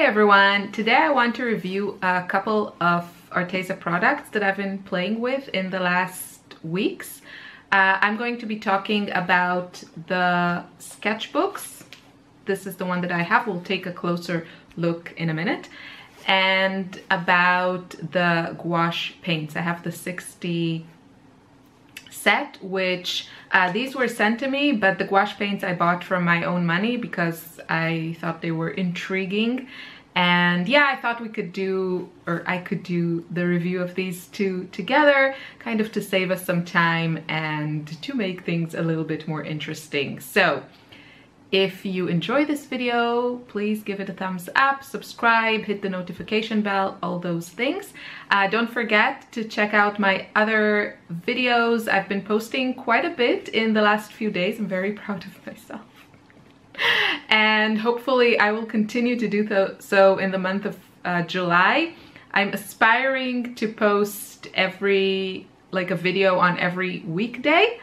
Hi everyone! Today I want to review a couple of Arteza products that I've been playing with in the last weeks. Uh, I'm going to be talking about the sketchbooks. This is the one that I have. We'll take a closer look in a minute. And about the gouache paints. I have the 60 set, which uh, these were sent to me, but the gouache paints I bought from my own money because I thought they were intriguing. And yeah i thought we could do or i could do the review of these two together kind of to save us some time and to make things a little bit more interesting. So if you enjoy this video, please give it a thumbs up, subscribe, hit the notification bell, all those things. Uh, don't forget to check out my other videos. I've been posting quite a bit in the last few days. I'm very proud of myself and hopefully I will continue to do so in the month of uh, July. I'm aspiring to post every, like a video on every weekday.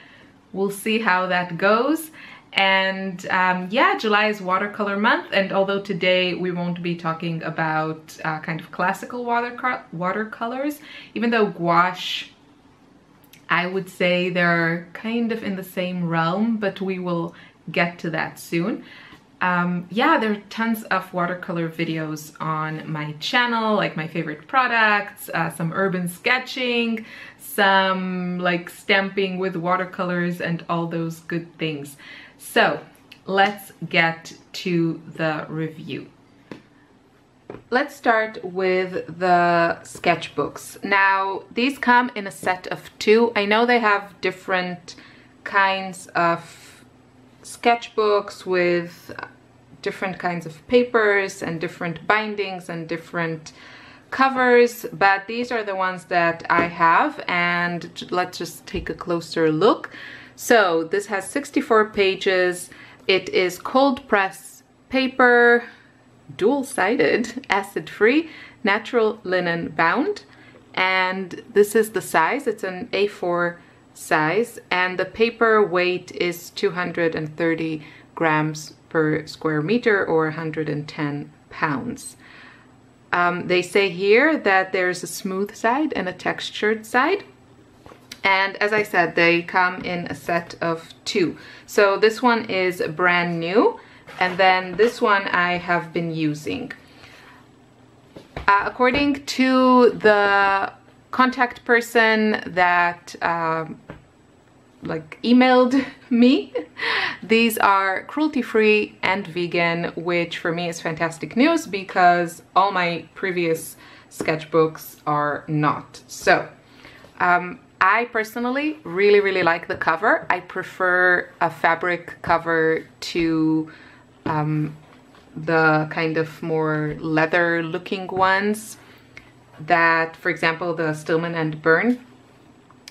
We'll see how that goes. And um, yeah, July is watercolor month. And although today we won't be talking about uh, kind of classical water watercolors, even though gouache, I would say they're kind of in the same realm, but we will get to that soon. Um, yeah, there are tons of watercolor videos on my channel, like my favorite products, uh, some urban sketching, some like stamping with watercolors and all those good things. So let's get to the review. Let's start with the sketchbooks. Now, these come in a set of two. I know they have different kinds of sketchbooks with different kinds of papers and different bindings and different covers but these are the ones that I have and let's just take a closer look so this has 64 pages it is cold press paper dual-sided acid-free natural linen bound and this is the size it's an A4 size and the paper weight is 230 grams per square meter or 110 pounds. Um, they say here that there's a smooth side and a textured side. And as I said, they come in a set of two. So this one is brand new and then this one I have been using. Uh, according to the contact person that um, like emailed me. These are cruelty-free and vegan, which for me is fantastic news because all my previous sketchbooks are not. So, um, I personally really, really like the cover. I prefer a fabric cover to um, the kind of more leather looking ones that, for example, the Stillman and Birn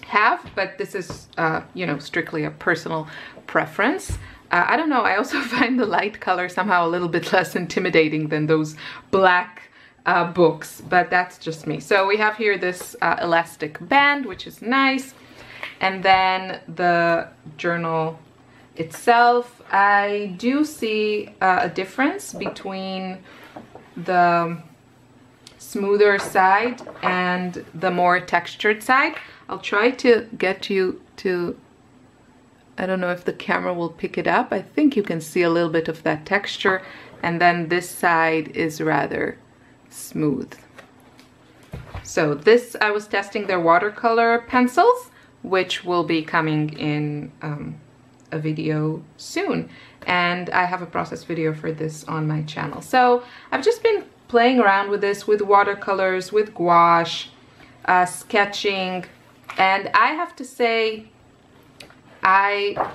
have, but this is, uh, you know, strictly a personal preference. Uh, I don't know, I also find the light color somehow a little bit less intimidating than those black uh, books, but that's just me. So we have here this uh, elastic band, which is nice. And then the journal itself, I do see uh, a difference between the smoother side and the more textured side. I'll try to get you to, I don't know if the camera will pick it up. I think you can see a little bit of that texture. And then this side is rather smooth. So this, I was testing their watercolor pencils, which will be coming in um, a video soon. And I have a process video for this on my channel. So I've just been playing around with this, with watercolors, with gouache, uh, sketching, and I have to say, I,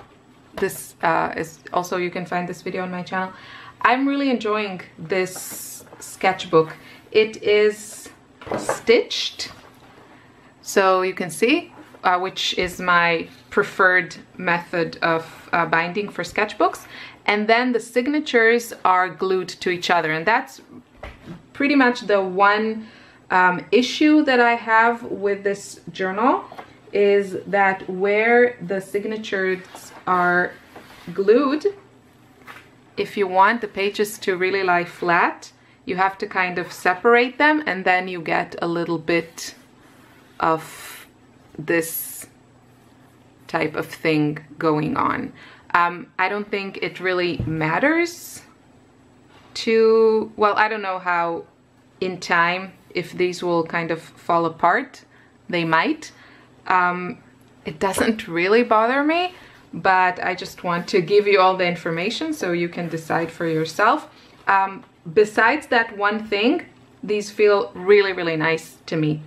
this uh, is also, you can find this video on my channel. I'm really enjoying this sketchbook. It is stitched, so you can see, uh, which is my preferred method of uh, binding for sketchbooks. And then the signatures are glued to each other. And that's pretty much the one um, issue that I have with this journal is that where the signatures are glued, if you want the pages to really lie flat, you have to kind of separate them and then you get a little bit of this type of thing going on. Um, I don't think it really matters to, well, I don't know how in time, if these will kind of fall apart, they might. Um, it doesn't really bother me, but I just want to give you all the information so you can decide for yourself. Um, besides that one thing, these feel really, really nice to me.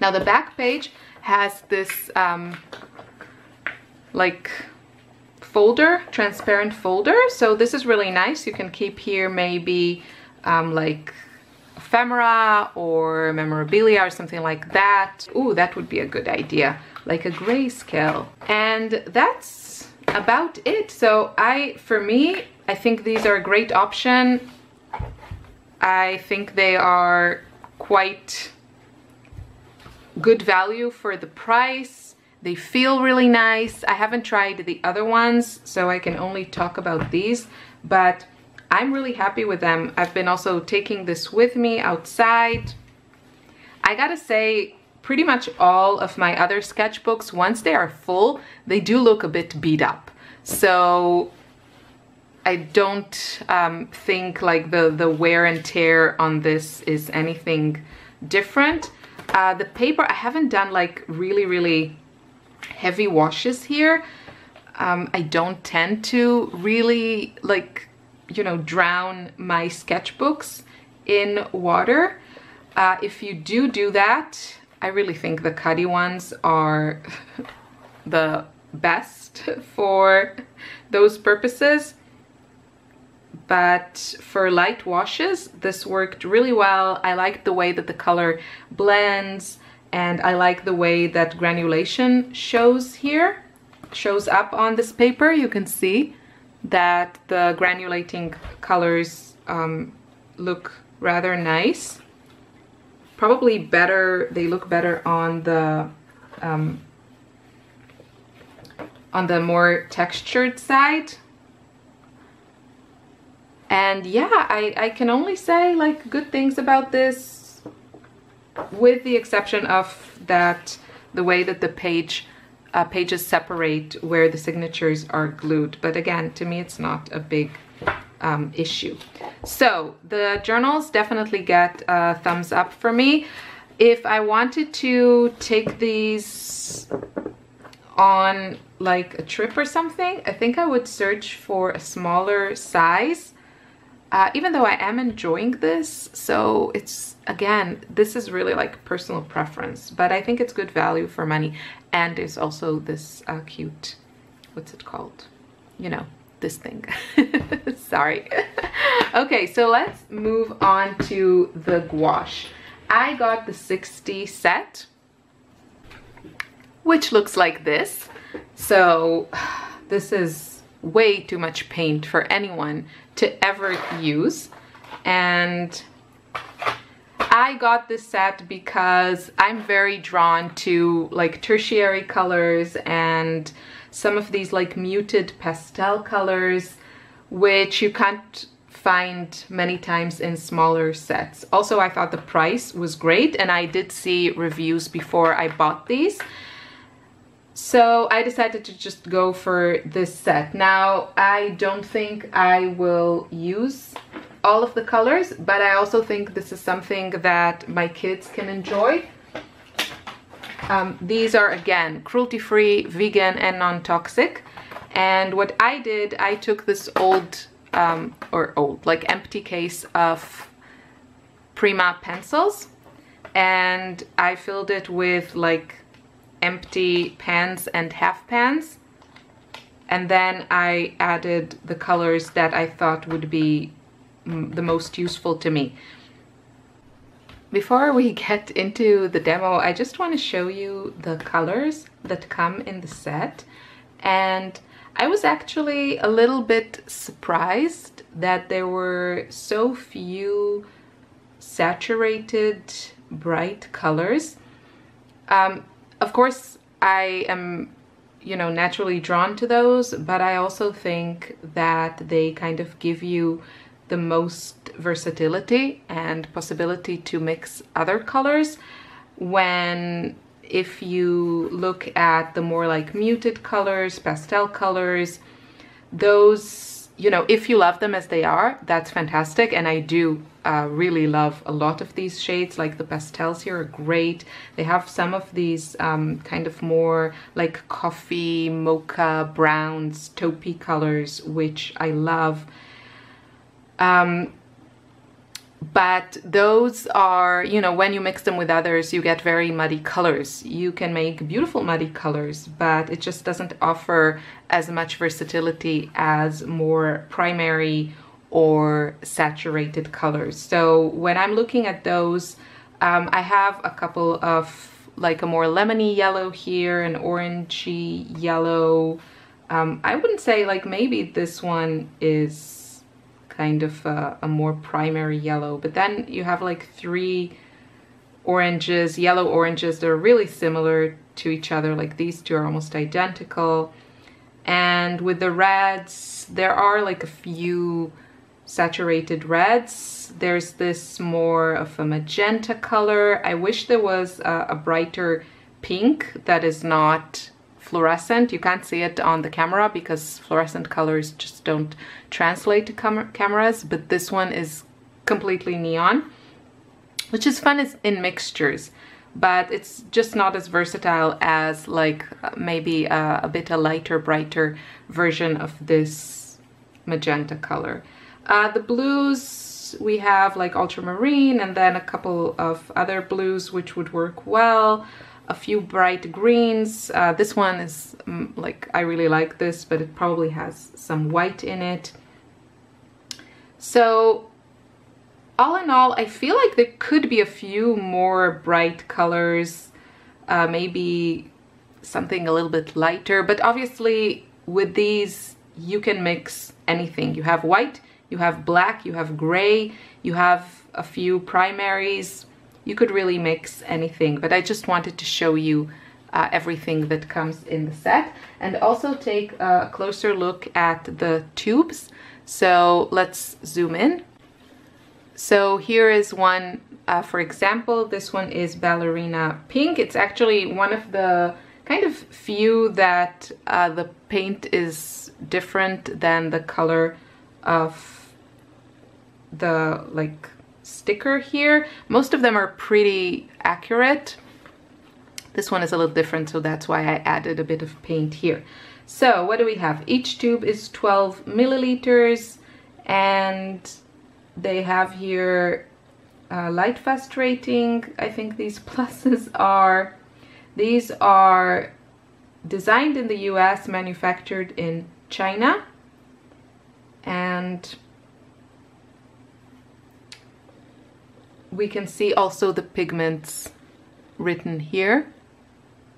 Now the back page has this um, like folder, transparent folder. So this is really nice. You can keep here maybe um, like ephemera or memorabilia or something like that. Ooh, that would be a good idea. Like a grayscale. And that's about it. So I, for me, I think these are a great option. I think they are quite good value for the price they feel really nice. I haven't tried the other ones, so I can only talk about these, but I'm really happy with them. I've been also taking this with me outside. I gotta say, pretty much all of my other sketchbooks, once they are full, they do look a bit beat up. So I don't um, think like the, the wear and tear on this is anything different. Uh, the paper, I haven't done like really, really heavy washes here. Um, I don't tend to really like, you know, drown my sketchbooks in water. Uh, if you do do that, I really think the Khadi ones are the best for those purposes. But for light washes, this worked really well. I liked the way that the color blends and I like the way that granulation shows here, shows up on this paper. You can see that the granulating colors um, look rather nice. Probably better, they look better on the um, on the more textured side. And yeah, I, I can only say like good things about this with the exception of that the way that the page uh, pages separate where the signatures are glued. But again, to me, it's not a big um, issue. So the journals definitely get a thumbs up for me. If I wanted to take these on like a trip or something, I think I would search for a smaller size uh, even though I am enjoying this, so it's, again, this is really like personal preference, but I think it's good value for money. And there's also this uh, cute, what's it called? You know, this thing. Sorry. okay, so let's move on to the gouache. I got the 60 set, which looks like this. So this is way too much paint for anyone to ever use. And I got this set because I'm very drawn to like tertiary colors and some of these like muted pastel colors, which you can't find many times in smaller sets. Also, I thought the price was great and I did see reviews before I bought these. So I decided to just go for this set. Now, I don't think I will use all of the colors, but I also think this is something that my kids can enjoy. Um, these are, again, cruelty-free, vegan, and non-toxic. And what I did, I took this old, um, or old, like empty case of Prima pencils, and I filled it with like empty pans and half pans. And then I added the colors that I thought would be the most useful to me. Before we get into the demo, I just want to show you the colors that come in the set. And I was actually a little bit surprised that there were so few saturated bright colors. Um, of course, I am, you know, naturally drawn to those, but I also think that they kind of give you the most versatility and possibility to mix other colors when if you look at the more like muted colors, pastel colors, those, you know, if you love them as they are, that's fantastic. And I do uh, really love a lot of these shades, like the pastels here are great. They have some of these um, kind of more like coffee, mocha, browns, taupey colors, which I love. Um, but those are, you know, when you mix them with others, you get very muddy colors. You can make beautiful muddy colors, but it just doesn't offer as much versatility as more primary or saturated colors. So when I'm looking at those, um, I have a couple of like a more lemony yellow here, an orangey yellow. Um, I wouldn't say like maybe this one is kind of a, a more primary yellow. But then you have like three oranges, yellow oranges that are really similar to each other. Like these two are almost identical. And with the reds, there are like a few saturated reds. There's this more of a magenta color. I wish there was a, a brighter pink that is not fluorescent. You can't see it on the camera because fluorescent colors just don't translate to cam cameras, but this one is completely neon, which is fun in mixtures, but it's just not as versatile as like maybe a, a bit a lighter, brighter version of this magenta color. Uh, the blues, we have like ultramarine and then a couple of other blues which would work well a few bright greens. Uh, this one is um, like, I really like this, but it probably has some white in it. So all in all, I feel like there could be a few more bright colors, uh, maybe something a little bit lighter, but obviously with these, you can mix anything. You have white, you have black, you have gray, you have a few primaries, you could really mix anything, but I just wanted to show you uh, everything that comes in the set and also take a closer look at the tubes. So let's zoom in. So here is one, uh, for example, this one is Ballerina Pink. It's actually one of the kind of few that uh, the paint is different than the color of the like sticker here. Most of them are pretty accurate. This one is a little different, so that's why I added a bit of paint here. So what do we have? Each tube is 12 milliliters and they have here uh, light fast rating. I think these pluses are, these are designed in the US, manufactured in China. And we can see also the pigments written here.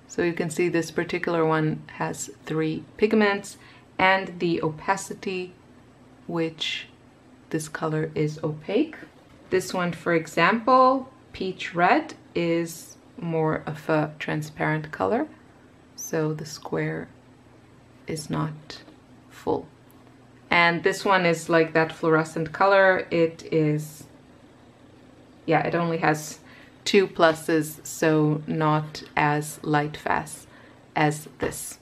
So you can see this particular one has three pigments and the opacity, which this color is opaque. This one, for example, peach red is more of a transparent color. So the square is not full. And this one is like that fluorescent color. It is yeah, it only has two pluses, so not as light fast as this.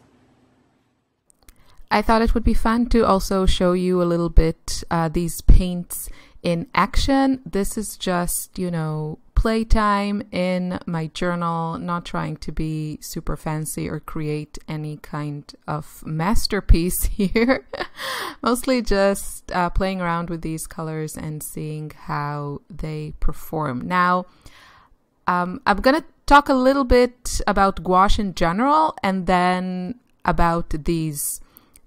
I thought it would be fun to also show you a little bit uh, these paints in action. This is just, you know, playtime in my journal, not trying to be super fancy or create any kind of masterpiece here. Mostly just uh, playing around with these colors and seeing how they perform. Now, um, I'm going to talk a little bit about gouache in general and then about these.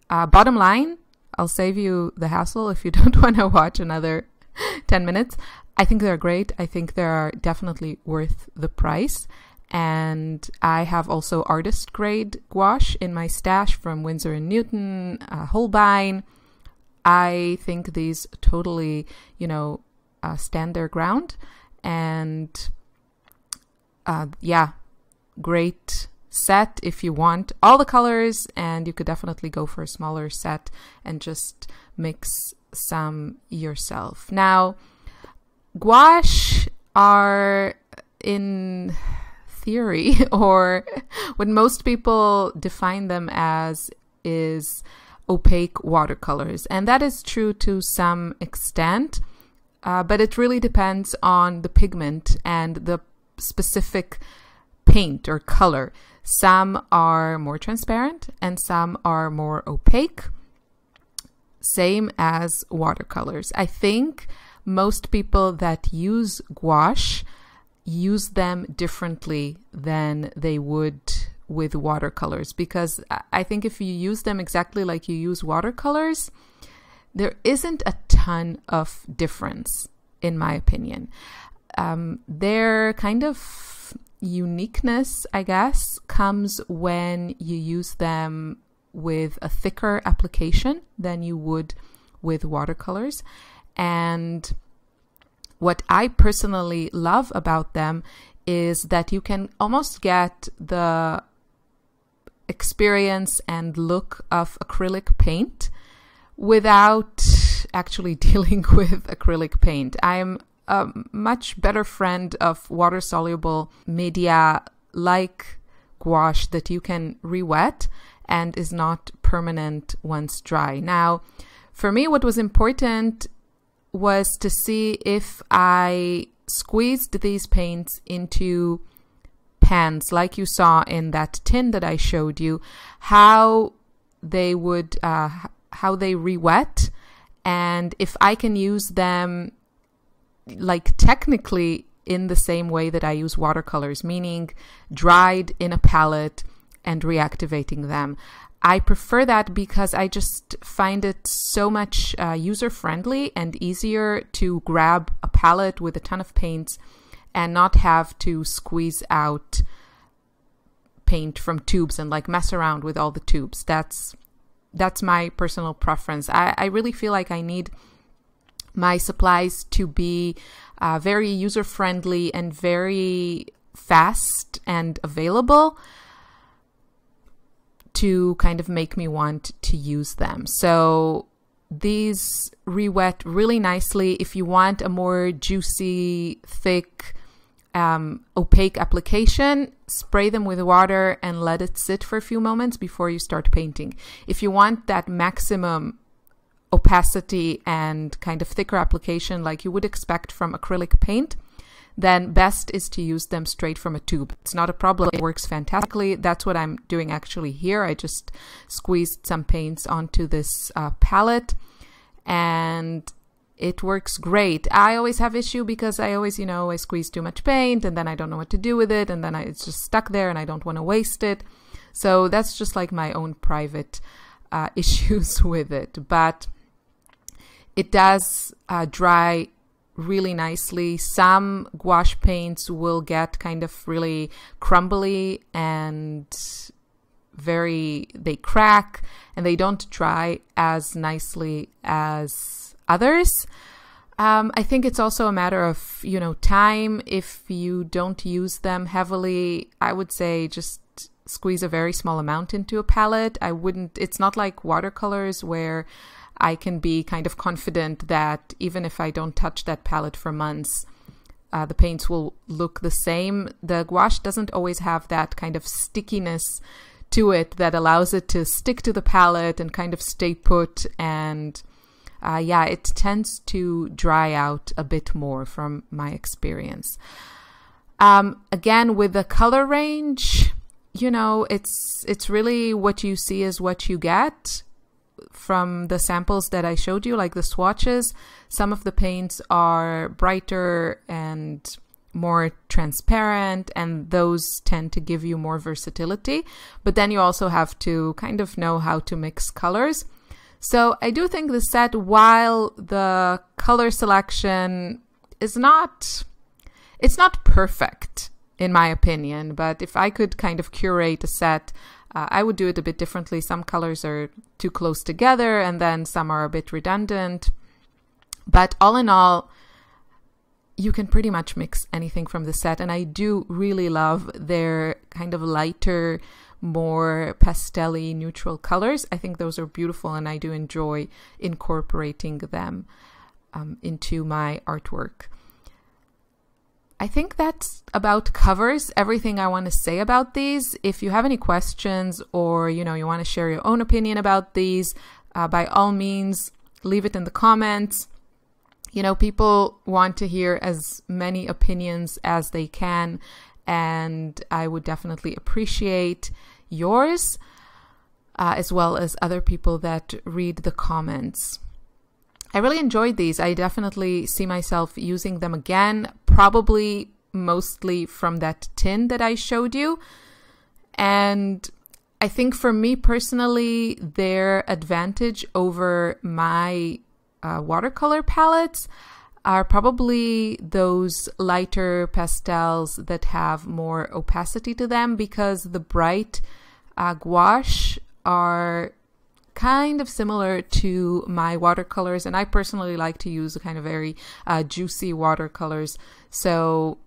Uh, bottom line, I'll save you the hassle if you don't want to watch another 10 minutes. I think they're great. I think they're definitely worth the price. And I have also artist grade gouache in my stash from Winsor and Newton, uh, Holbein. I think these totally, you know, uh, stand their ground. And uh, yeah, great set if you want all the colors and you could definitely go for a smaller set and just mix some yourself. Now, gouache are in theory, or what most people define them as, is opaque watercolors. And that is true to some extent, uh, but it really depends on the pigment and the specific paint or color. Some are more transparent and some are more opaque. Same as watercolors. I think most people that use gouache use them differently than they would with watercolors because I think if you use them exactly like you use watercolors, there isn't a ton of difference, in my opinion. Um, their kind of uniqueness, I guess, comes when you use them with a thicker application than you would with watercolors. And what I personally love about them is that you can almost get the experience and look of acrylic paint without actually dealing with acrylic paint. I'm a much better friend of water soluble media like gouache that you can re-wet and is not permanent once dry. Now, for me, what was important was to see if I squeezed these paints into pans like you saw in that tin that I showed you, how they would, uh, how they re-wet and if I can use them like technically in the same way that I use watercolors, meaning dried in a palette and reactivating them. I prefer that because I just find it so much uh, user friendly and easier to grab a palette with a ton of paints and not have to squeeze out paint from tubes and like mess around with all the tubes. That's that's my personal preference. I, I really feel like I need my supplies to be uh, very user friendly and very fast and available to kind of make me want to use them. So these re-wet really nicely. If you want a more juicy, thick, um, opaque application, spray them with water and let it sit for a few moments before you start painting. If you want that maximum opacity and kind of thicker application like you would expect from acrylic paint, then best is to use them straight from a tube. It's not a problem. It works fantastically. That's what I'm doing actually here. I just squeezed some paints onto this uh, palette and it works great. I always have issue because I always, you know, I squeeze too much paint and then I don't know what to do with it and then I, it's just stuck there and I don't want to waste it. So that's just like my own private uh, issues with it. But it does uh, dry really nicely. Some gouache paints will get kind of really crumbly and very, they crack and they don't dry as nicely as others. Um, I think it's also a matter of, you know, time. If you don't use them heavily, I would say just squeeze a very small amount into a palette. I wouldn't, it's not like watercolors where I can be kind of confident that even if I don't touch that palette for months, uh, the paints will look the same. The gouache doesn't always have that kind of stickiness to it that allows it to stick to the palette and kind of stay put and uh, yeah, it tends to dry out a bit more from my experience. Um, again, with the color range, you know, it's it's really what you see is what you get from the samples that I showed you, like the swatches. Some of the paints are brighter and more transparent, and those tend to give you more versatility. But then you also have to kind of know how to mix colors. So I do think the set, while the color selection is not, it's not perfect in my opinion, but if I could kind of curate a set, uh, I would do it a bit differently. Some colors are too close together and then some are a bit redundant. But all in all, you can pretty much mix anything from the set. And I do really love their kind of lighter more pastelly neutral colors. I think those are beautiful and I do enjoy incorporating them um, into my artwork. I think that's about covers everything I want to say about these. If you have any questions or you know you want to share your own opinion about these, uh, by all means leave it in the comments. You know, people want to hear as many opinions as they can, and I would definitely appreciate yours uh, as well as other people that read the comments. I really enjoyed these. I definitely see myself using them again, probably mostly from that tin that I showed you. And I think for me personally, their advantage over my uh, watercolor palettes are probably those lighter pastels that have more opacity to them because the bright uh, gouache are kind of similar to my watercolors, and I personally like to use kind of very uh, juicy watercolors. So,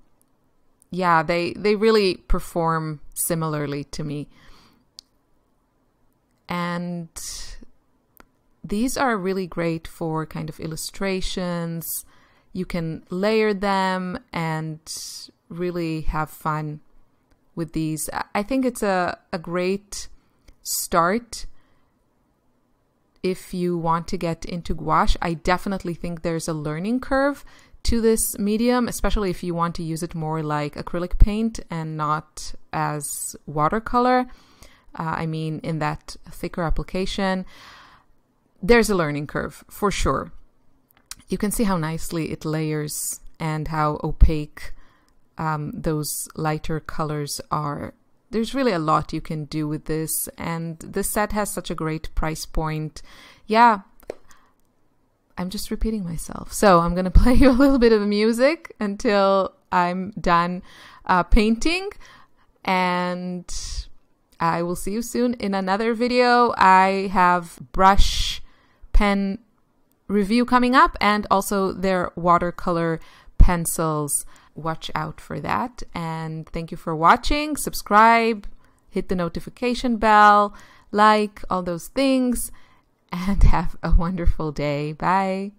yeah, they they really perform similarly to me. And these are really great for kind of illustrations. You can layer them and really have fun with these. I think it's a, a great start if you want to get into gouache, I definitely think there's a learning curve to this medium, especially if you want to use it more like acrylic paint and not as watercolor. Uh, I mean, in that thicker application, there's a learning curve for sure. You can see how nicely it layers and how opaque um, those lighter colors are there's really a lot you can do with this and this set has such a great price point. Yeah. I'm just repeating myself. So i'm going to play you a little bit of music until i'm done uh, painting and i will see you soon in another video. I have brush pen review coming up and also their watercolor pencils watch out for that. And thank you for watching. Subscribe, hit the notification bell, like, all those things, and have a wonderful day. Bye.